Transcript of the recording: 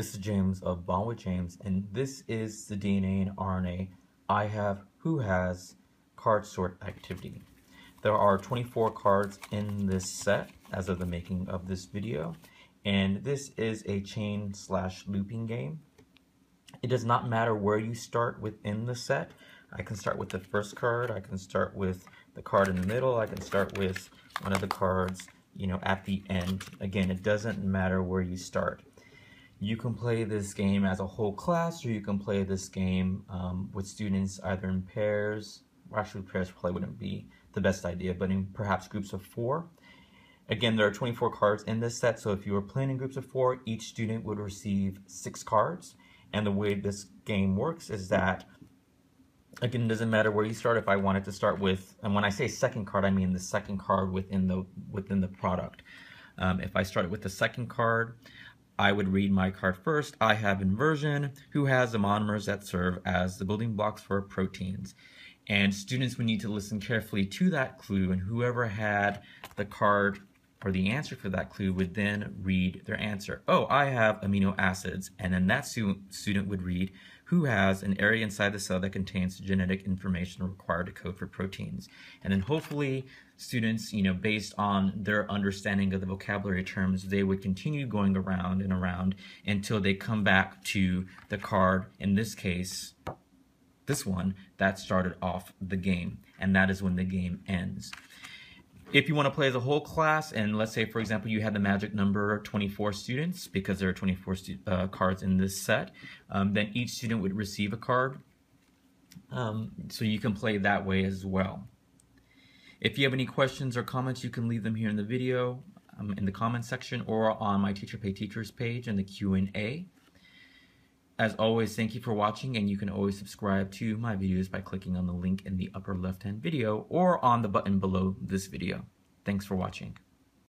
This is James of Bond with James, and this is the DNA and RNA I have, who has, card sort activity. There are 24 cards in this set as of the making of this video, and this is a chain slash looping game. It does not matter where you start within the set. I can start with the first card, I can start with the card in the middle, I can start with one of the cards, you know, at the end. Again, it doesn't matter where you start. You can play this game as a whole class, or you can play this game um, with students either in pairs. Actually, pairs probably wouldn't be the best idea, but in perhaps groups of four. Again, there are 24 cards in this set, so if you were playing in groups of four, each student would receive six cards. And the way this game works is that, again, it doesn't matter where you start. If I wanted to start with, and when I say second card, I mean the second card within the within the product. Um, if I started with the second card, I would read my card first. I have inversion, who has the monomers that serve as the building blocks for proteins. And students would need to listen carefully to that clue, and whoever had the card or the answer for that clue would then read their answer. Oh, I have amino acids. And then that student would read who has an area inside the cell that contains genetic information required to code for proteins. And then hopefully students, you know, based on their understanding of the vocabulary terms, they would continue going around and around until they come back to the card, in this case, this one, that started off the game. And that is when the game ends. If you want to play as a whole class, and let's say, for example, you had the magic number 24 students, because there are 24 uh, cards in this set, um, then each student would receive a card. Um, so you can play that way as well. If you have any questions or comments, you can leave them here in the video, um, in the comment section, or on my Teacher Pay Teachers page in the Q&A. As always, thank you for watching, and you can always subscribe to my videos by clicking on the link in the upper left-hand video or on the button below this video. Thanks for watching.